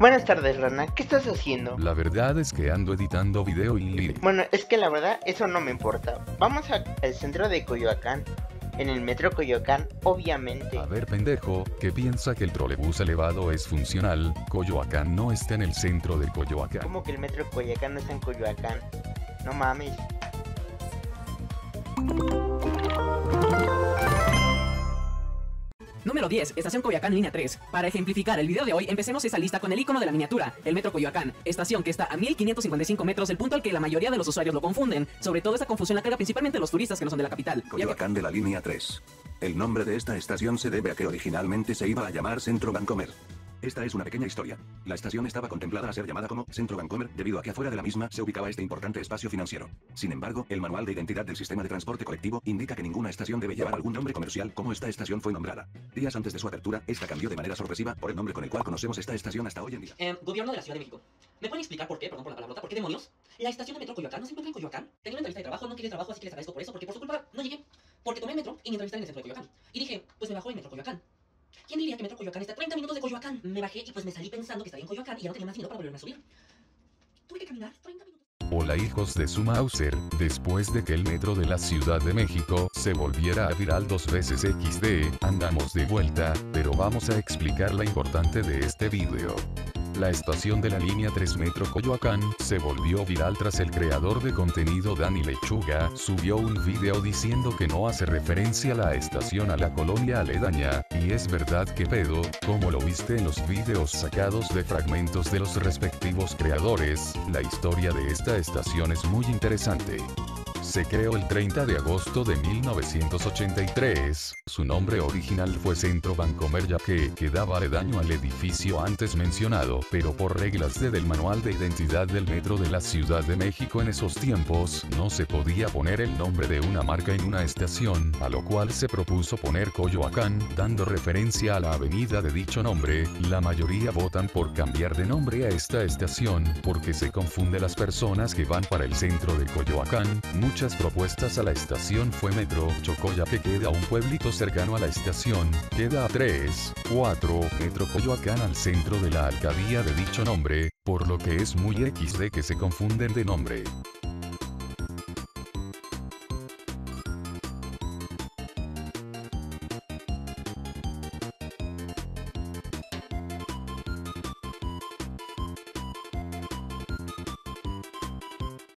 Buenas tardes, Rana. ¿Qué estás haciendo? La verdad es que ando editando video y... Bueno, es que la verdad eso no me importa. Vamos al centro de Coyoacán. En el metro Coyoacán, obviamente. A ver, pendejo, ¿qué piensa que el trolebús elevado es funcional? Coyoacán no está en el centro de Coyoacán. ¿Cómo que el metro Coyoacán no está en Coyoacán? No mames. Número 10, Estación Coyoacán, línea 3. Para ejemplificar el video de hoy, empecemos esa lista con el icono de la miniatura, el Metro Coyoacán, estación que está a 1555 metros, el punto al que la mayoría de los usuarios lo confunden. Sobre todo esta confusión la carga principalmente los turistas que no son de la capital. Coyoacán de la línea 3. El nombre de esta estación se debe a que originalmente se iba a llamar Centro Bancomer. Esta es una pequeña historia. La estación estaba contemplada a ser llamada como Centro Vancomer debido a que afuera de la misma se ubicaba este importante espacio financiero. Sin embargo, el manual de identidad del sistema de transporte colectivo indica que ninguna estación debe llevar algún nombre comercial como esta estación fue nombrada. Días antes de su apertura, esta cambió de manera sorpresiva por el nombre con el cual conocemos esta estación hasta hoy en día. Eh, gobierno de la Ciudad de México. ¿Me pueden explicar por qué, perdón por la palabrota, por qué demonios? La estación de metro Coyoacán no se encuentra en Coyoacán. Tengo una entrevista de trabajo, no quiere trabajo, así que les agradezco por eso, porque por su culpa no llegué. Porque tomé el metro y me entrevisté en el centro de Coyoacán. Y dije, pues me bajó el metro Coyoacán. ¿Quién diría que Metro Coyoacán está a 30 minutos de Coyoacán? Me bajé y pues me salí pensando que estaría en Coyoacán y ya no tenía más dinero para volverme a subir. Tuve que caminar 30 minutos. Hola hijos de su Mauser, después de que el metro de la Ciudad de México se volviera a viral dos veces XD, andamos de vuelta, pero vamos a explicar la importante de este video. La estación de la línea 3 Metro Coyoacán se volvió viral tras el creador de contenido Dani Lechuga subió un video diciendo que no hace referencia a la estación a la colonia aledaña, y es verdad que pedo, como lo viste en los videos sacados de fragmentos de los respectivos creadores, la historia de esta estación es muy interesante. Se creó el 30 de agosto de 1983. Su nombre original fue Centro Bancomer ya que quedaba aledaño al edificio antes mencionado, pero por reglas de del Manual de Identidad del Metro de la Ciudad de México en esos tiempos, no se podía poner el nombre de una marca en una estación, a lo cual se propuso poner Coyoacán, dando referencia a la avenida de dicho nombre. La mayoría votan por cambiar de nombre a esta estación, porque se confunde las personas que van para el centro de Coyoacán, muchas propuestas a la estación fue Metro Chocoya que queda un pueblito cercano a la estación, queda a 3, 4 Metro Coyoacán al centro de la alcaldía de dicho nombre, por lo que es muy XD que se confunden de nombre.